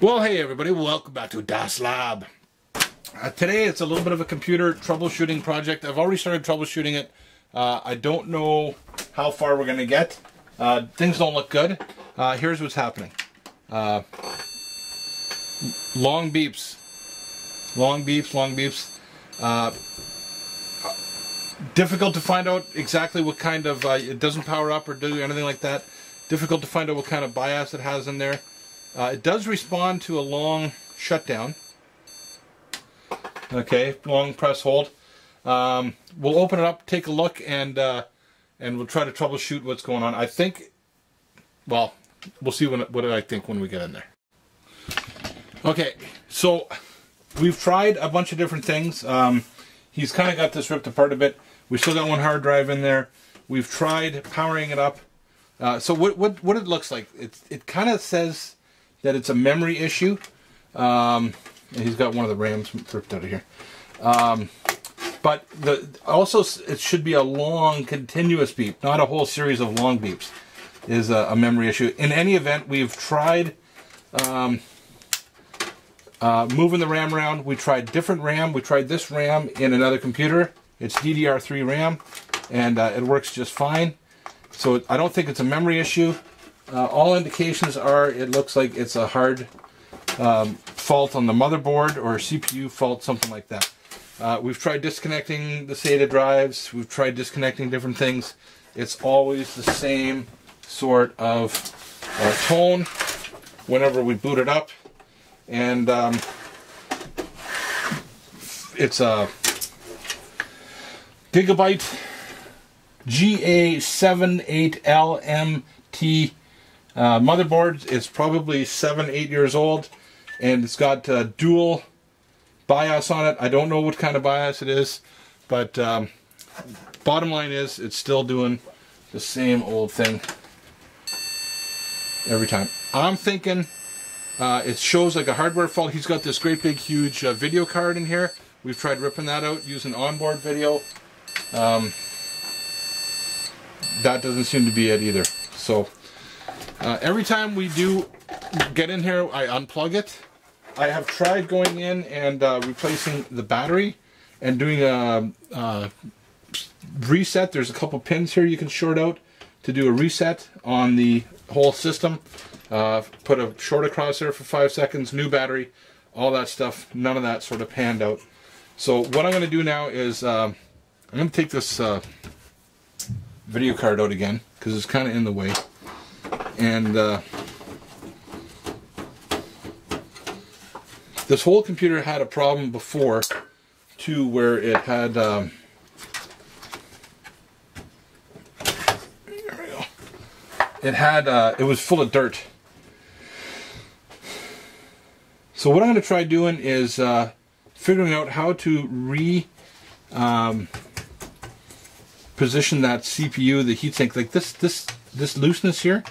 Well, hey everybody, welcome back to Das Lab. Uh, today it's a little bit of a computer troubleshooting project. I've already started troubleshooting it. Uh, I don't know how far we're going to get. Uh, things don't look good. Uh, here's what's happening. Uh, long beeps. Long beeps, long beeps. Uh, difficult to find out exactly what kind of, it doesn't power up or do anything like that. Difficult to find out what kind of BIOS it has in there. Uh, it does respond to a long shutdown. Okay, long press hold. Um, we'll open it up, take a look, and uh, and we'll try to troubleshoot what's going on. I think, well, we'll see when, what I think when we get in there. Okay, so we've tried a bunch of different things. Um, he's kind of got this ripped apart a bit. We still got one hard drive in there. We've tried powering it up. Uh, so what what what it looks like? It it kind of says that it's a memory issue. Um, he's got one of the RAMs ripped out of here. Um, but the also it should be a long continuous beep, not a whole series of long beeps. Is a, a memory issue. In any event, we've tried um, uh, moving the RAM around. We tried different RAM. We tried this RAM in another computer. It's DDR3 RAM, and uh, it works just fine. So I don't think it's a memory issue. Uh, all indications are it looks like it's a hard um, fault on the motherboard or CPU fault, something like that. Uh, we've tried disconnecting the SATA drives. We've tried disconnecting different things. It's always the same sort of uh, tone whenever we boot it up. And um, it's a Gigabyte GA78LMT uh, motherboard is probably seven, eight years old, and it's got uh, dual BIOS on it. I don't know what kind of BIOS it is, but um, bottom line is it's still doing the same old thing every time. I'm thinking uh, it shows like a hardware fault. He's got this great big huge uh, video card in here. We've tried ripping that out using onboard video. Um, that doesn't seem to be it either. So uh, every time we do get in here, I unplug it. I have tried going in and uh, replacing the battery and doing a, a, reset. There's a couple pins here you can short out to do a reset on the whole system. Uh, put a short across there for five seconds, new battery, all that stuff. None of that sort of panned out. So what I'm going to do now is uh, I'm going to take this uh, video card out again because it's kind of in the way and uh, this whole computer had a problem before too where it had um, it had uh, it was full of dirt. So what I'm going to try doing is uh, figuring out how to re um, position that CPU the heatsink like this this this looseness here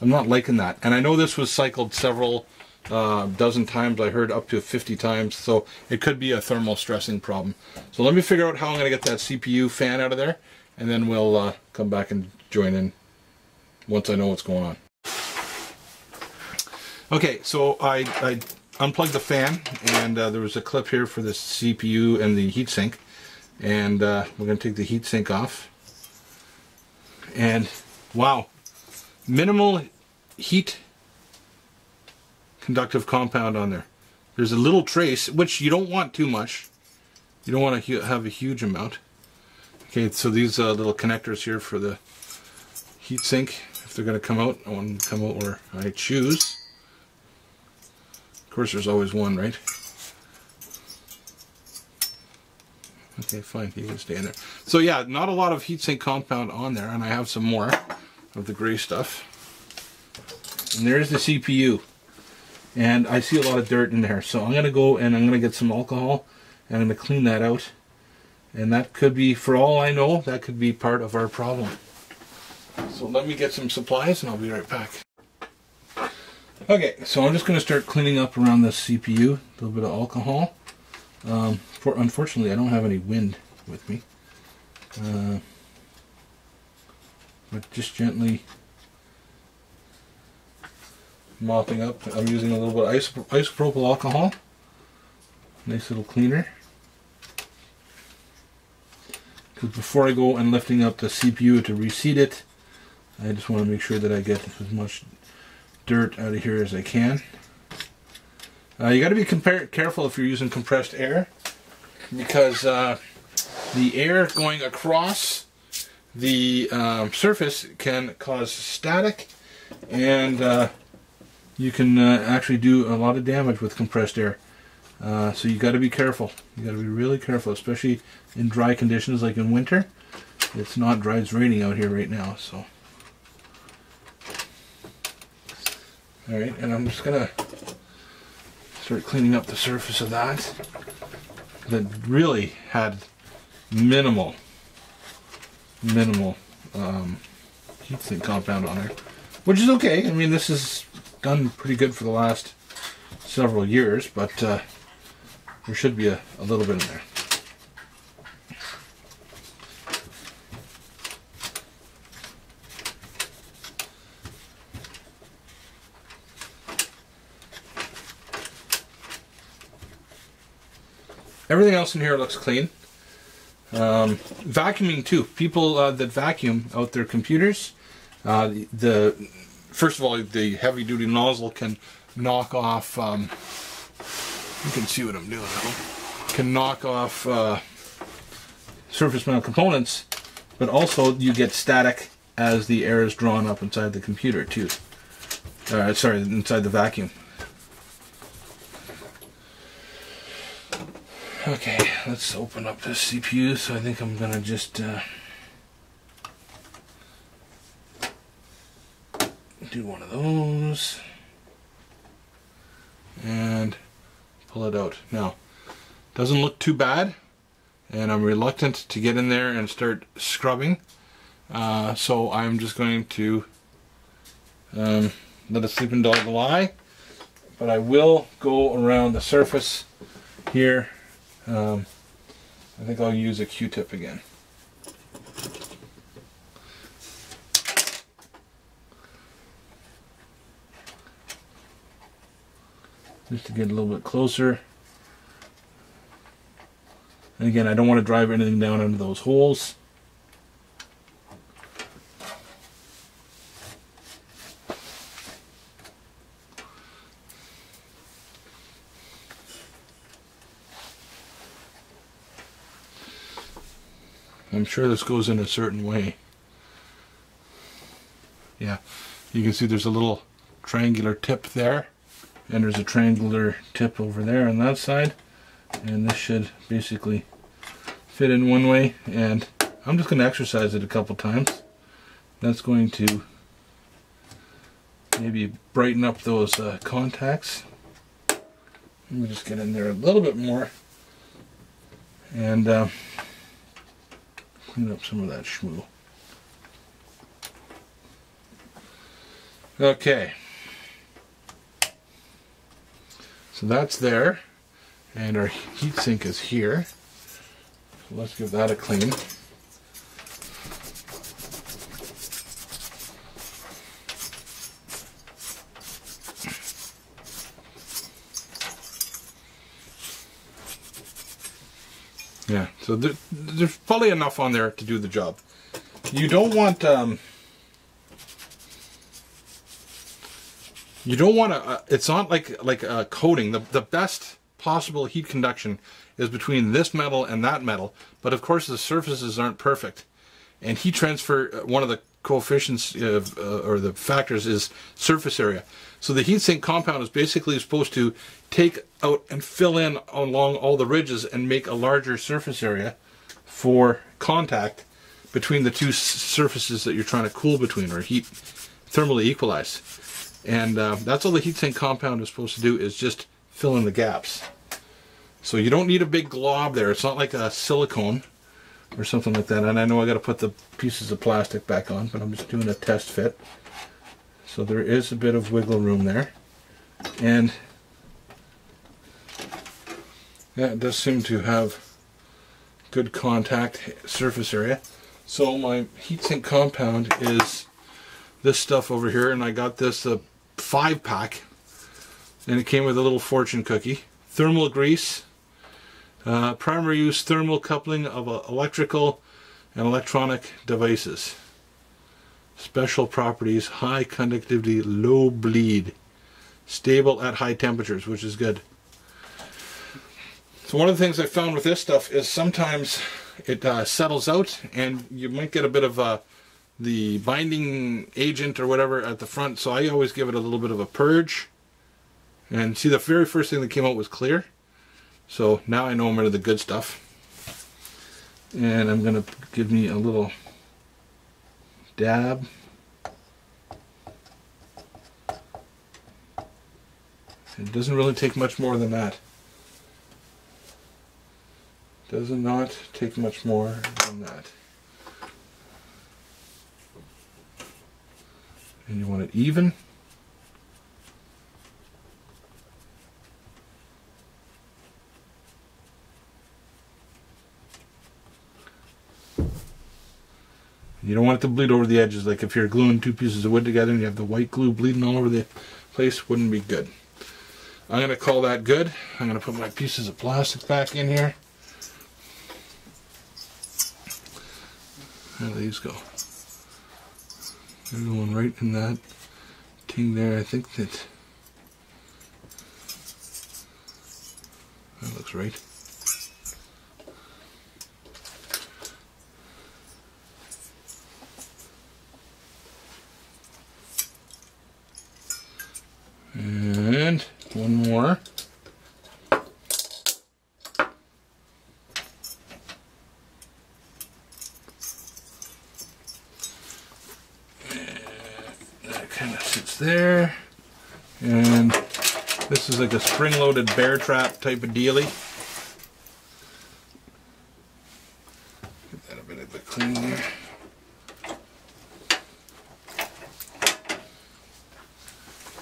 I'm not liking that. And I know this was cycled several uh, dozen times. I heard up to 50 times. So it could be a thermal stressing problem. So let me figure out how I'm going to get that CPU fan out of there. And then we'll uh, come back and join in once I know what's going on. Okay, so I, I unplugged the fan. And uh, there was a clip here for the CPU and the heatsink. And uh, we're going to take the heatsink off. And wow, minimal heat conductive compound on there. There's a little trace, which you don't want too much. You don't want to have a huge amount. Okay, so these uh, little connectors here for the heat sink, if they're going to come out, I want them to come out where I choose. Of course, there's always one, right? Okay, fine, you can stay in there. So yeah, not a lot of heatsink compound on there, and I have some more of the gray stuff. And there's the CPU. And I see a lot of dirt in there. So I'm going to go and I'm going to get some alcohol and I'm going to clean that out. And that could be, for all I know, that could be part of our problem. So let me get some supplies and I'll be right back. Okay, so I'm just going to start cleaning up around this CPU. A little bit of alcohol. Um, for Unfortunately, I don't have any wind with me. Uh, but just gently mopping up. I'm using a little bit of isop isopropyl alcohol. Nice little cleaner. Because before I go and lifting up the CPU to reseat it, I just want to make sure that I get as much dirt out of here as I can. Uh, you got to be careful if you're using compressed air because uh, the air going across the um, surface can cause static and uh, you can uh, actually do a lot of damage with compressed air. Uh, so you got to be careful. You got to be really careful, especially in dry conditions like in winter. It's not dry; it's raining out here right now. So, all right, and I'm just gonna start cleaning up the surface of that. That really had minimal, minimal um, heat sink compound on there, which is okay. I mean, this has done pretty good for the last several years, but uh, there should be a, a little bit in there. Everything else in here looks clean. Um, vacuuming too. People uh, that vacuum out their computers, uh, the, first of all, the heavy duty nozzle can knock off, um, you can see what I'm doing can knock off uh, surface mount components, but also you get static as the air is drawn up inside the computer too. Uh, sorry, inside the vacuum. Okay, let's open up this CPU. So I think I'm gonna just uh, do one of those and pull it out. Now, doesn't look too bad and I'm reluctant to get in there and start scrubbing. Uh, so I'm just going to um, let a sleeping dog lie. But I will go around the surface here. Um, I think I'll use a Q-tip again. just to get a little bit closer. And again, I don't want to drive anything down into those holes. Sure this goes in a certain way. Yeah, you can see there's a little triangular tip there and there's a triangular tip over there on that side and this should basically fit in one way and I'm just going to exercise it a couple times. That's going to maybe brighten up those uh, contacts. Let me just get in there a little bit more. And uh, clean up some of that schmoo okay So that's there. And our heatsink is here. So let's give that a clean. Yeah, so there, there's probably enough on there to do the job. You don't want um, You don't want to, uh, it's not like, like a coating. The, the best possible heat conduction is between this metal and that metal. But of course the surfaces aren't perfect. And heat transfer, uh, one of the coefficients of, uh, or the factors is surface area. So the heat sink compound is basically supposed to take out and fill in along all the ridges and make a larger surface area for contact between the two surfaces that you're trying to cool between or heat thermally equalize. And uh, that's all the heat sink compound is supposed to do is just fill in the gaps. So you don't need a big glob there. It's not like a silicone or something like that. And I know I got to put the pieces of plastic back on, but I'm just doing a test fit. So there is a bit of wiggle room there. And yeah, it does seem to have good contact surface area. So my heatsink compound is this stuff over here, and I got this uh, five pack. And it came with a little fortune cookie. Thermal grease. Uh, primary use thermal coupling of uh, electrical and electronic devices. Special properties, high conductivity, low bleed. Stable at high temperatures, which is good. So one of the things I found with this stuff is sometimes it uh, settles out and you might get a bit of uh, the binding agent or whatever at the front. So I always give it a little bit of a purge. And see the very first thing that came out was clear. So now I know I'm into the good stuff. And I'm going to give me a little dab. It doesn't really take much more than that. Does not take much more than that. And you want it even. You don't want it to bleed over the edges. Like if you're gluing two pieces of wood together and you have the white glue bleeding all over the place, wouldn't be good. I'm going to call that good. I'm going to put my pieces of plastic back in here. There these go. They're going right in that thing there. I think that that looks right. And one more. there. And this is like a spring-loaded bear trap type of dealie. Get that a bit of a clean there.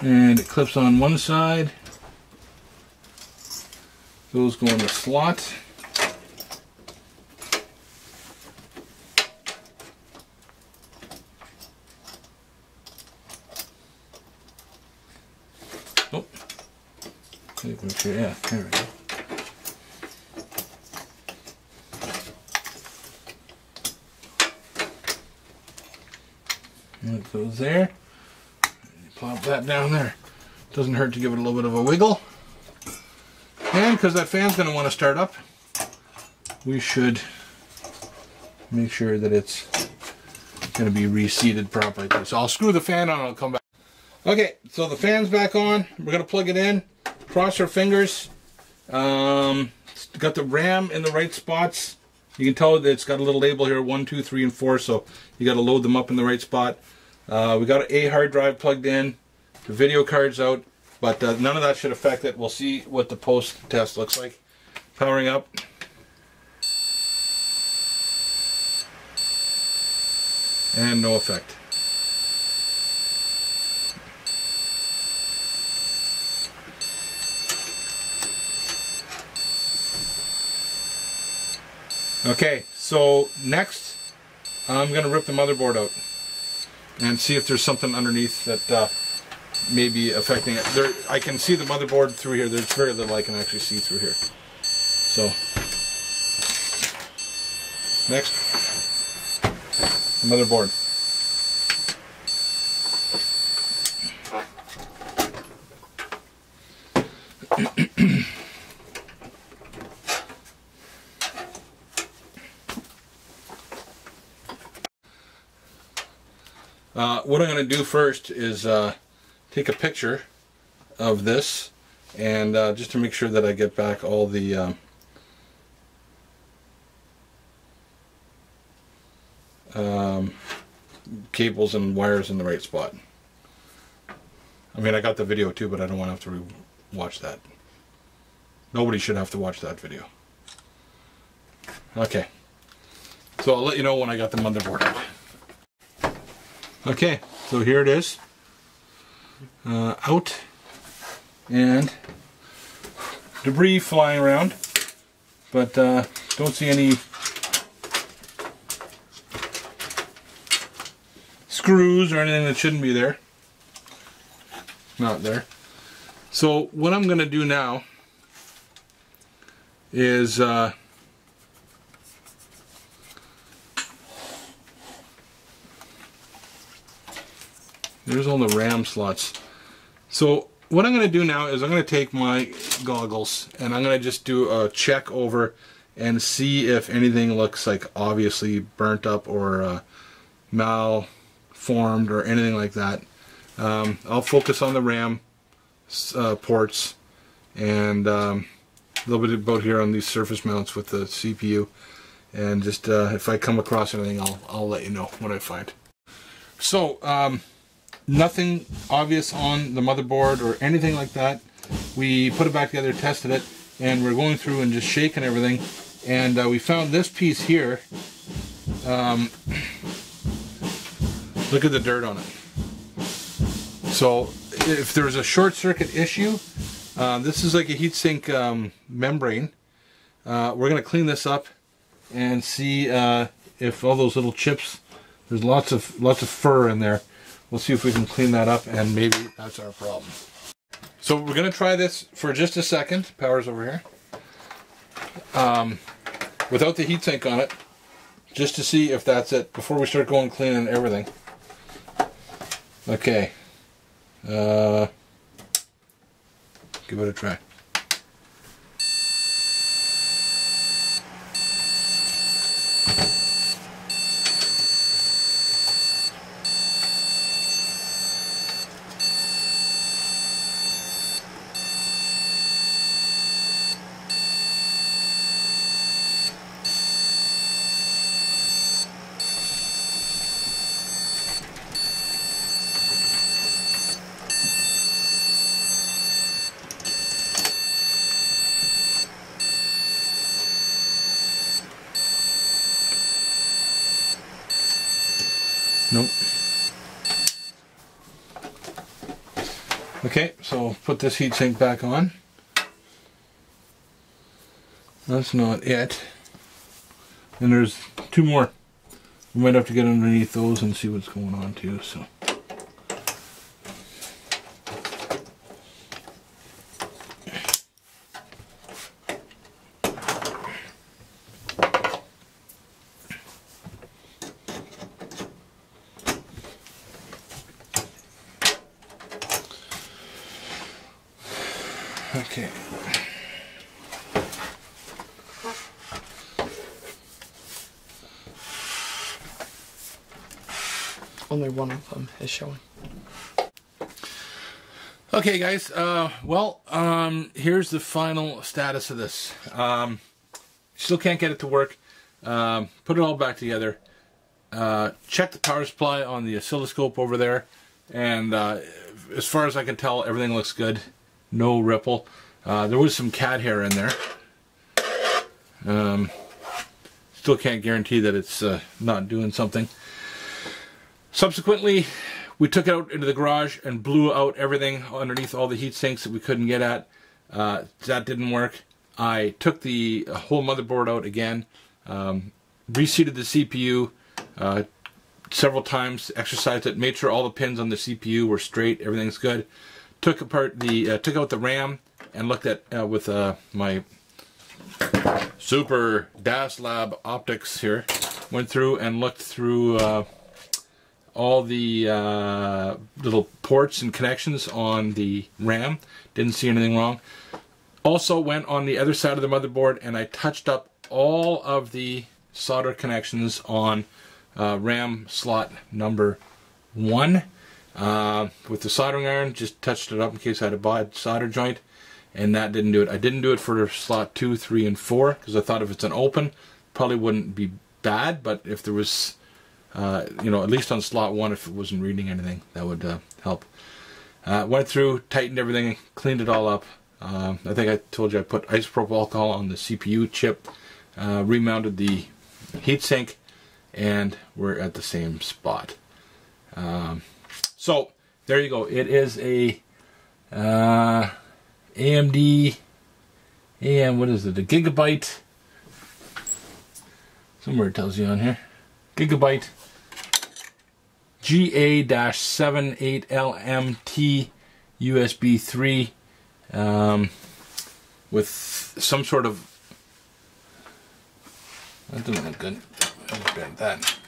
And it clips on one side. Those go in the slot. Yeah, there we go. And it goes there. Plop that down there. Doesn't hurt to give it a little bit of a wiggle. And because that fan's going to want to start up, we should make sure that it's going to be reseated properly. So I'll screw the fan on and I'll come back. Okay, so the fan's back on. We're going to plug it in cross our fingers. Um, got the RAM in the right spots. You can tell that it's got a little label here, one, two, three, and four, so you got to load them up in the right spot. Uh, we got a hard drive plugged in, the video card's out, but uh, none of that should affect it. We'll see what the post test looks like. Powering up. And no effect. Okay, so next I'm going to rip the motherboard out and see if there's something underneath that uh, may be affecting it. There, I can see the motherboard through here. There's very little I can actually see through here. So, next, motherboard. Uh, what I'm going to do first is uh, take a picture of this and uh, just to make sure that I get back all the um, um, cables and wires in the right spot. I mean I got the video too but I don't want to have to watch that. Nobody should have to watch that video. Okay. So I'll let you know when I got the motherboard. Okay, so here it is. Uh, out. And debris flying around. But uh, don't see any screws or anything that shouldn't be there. not there. So what I'm going to do now is uh, there's all the RAM slots. So what I'm going to do now is I'm going to take my goggles and I'm going to just do a check over and see if anything looks like obviously burnt up or uh, malformed or anything like that. Um, I'll focus on the RAM uh, ports and um, a little bit about here on these surface mounts with the CPU and just uh, if I come across anything I'll, I'll let you know what I find. So um, nothing obvious on the motherboard or anything like that. We put it back together, tested it, and we're going through and just shaking everything and uh, we found this piece here. Um, look at the dirt on it. So if there's a short circuit issue, uh, this is like a heatsink um, membrane. Uh, we're going to clean this up and see uh, if all those little chips, there's lots of lots of fur in there. We'll see if we can clean that up and maybe that's our problem. So we're to try this for just a second. Power's over here. Um, without the heatsink on it, just to see if that's it before we start going cleaning everything. Okay. Uh, give it a try. Nope. Okay, so put this heatsink back on. That's not it. And there's two more. We might have to get underneath those and see what's going on too, so. Okay. Only one of them is showing. Okay, guys. Uh, well, um, here's the final status of this. Um, still can't get it to work. Um, put it all back together. Uh, check the power supply on the oscilloscope over there, and uh, as far as I can tell, everything looks good. No ripple. Uh, there was some cat hair in there. Um, still can't guarantee that it's uh, not doing something. Subsequently, we took it out into the garage and blew out everything underneath all the heat sinks that we couldn't get at. Uh, that didn't work. I took the whole motherboard out again, um, reseated the CPU uh, several times, exercised it, made sure all the pins on the CPU were straight, everything's good. Took apart the, uh, took out the RAM and looked at uh, with uh, my super DAS Lab optics here. Went through and looked through uh, all the uh, little ports and connections on the RAM. Didn't see anything wrong. Also went on the other side of the motherboard and I touched up all of the solder connections on uh, RAM slot number one. Uh, with the soldering iron, just touched it up in case I had a bad solder joint, and that didn't do it. I didn't do it for slot 2, 3, and 4, because I thought if it's an open, probably wouldn't be bad, but if there was uh, you know, at least on slot one, if it wasn't reading anything, that would uh, help. Uh, went through, tightened everything, cleaned it all up. Um, I think I told you I put isopropyl alcohol on the CPU chip, uh, remounted the heatsink, and we're at the same spot. Um, so there you go. It is a uh, AMD AM. What is it? A gigabyte. Somewhere it tells you on here. Gigabyte GA-78LMT USB 3 um, with some sort of. That doesn't look good. That.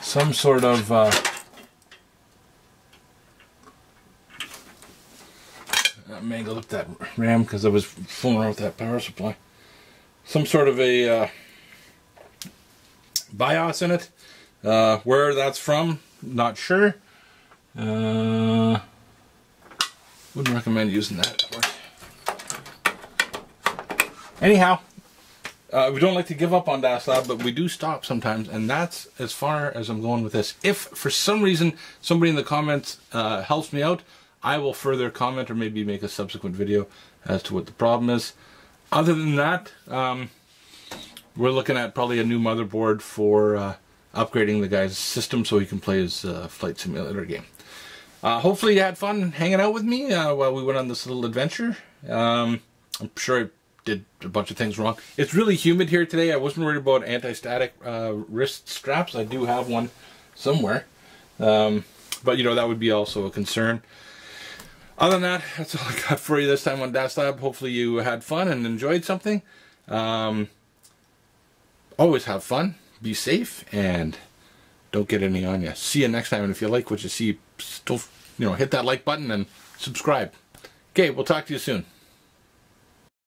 Some sort of. Uh, I mangled up that RAM because I was fooling around with that power supply. Some sort of a uh, BIOS in it. Uh, where that's from, not sure. Uh, wouldn't recommend using that. Anyhow, uh, we don't like to give up on DAS Lab, but we do stop sometimes, and that's as far as I'm going with this. If for some reason somebody in the comments uh, helps me out, I will further comment or maybe make a subsequent video as to what the problem is. Other than that, um, we're looking at probably a new motherboard for uh, upgrading the guy's system so he can play his uh, flight simulator game. Uh, hopefully you had fun hanging out with me uh, while we went on this little adventure. Um, I'm sure I did a bunch of things wrong. It's really humid here today. I wasn't worried about anti-static uh, wrist straps. I do have one somewhere. Um, but, you know, that would be also a concern. Other than that, that's all I got for you this time on DAS Lab. Hopefully you had fun and enjoyed something. Um, always have fun be safe, and don't get any on you. See you next time, and if you like what you see, still, you know, hit that like button and subscribe. Okay, we'll talk to you soon.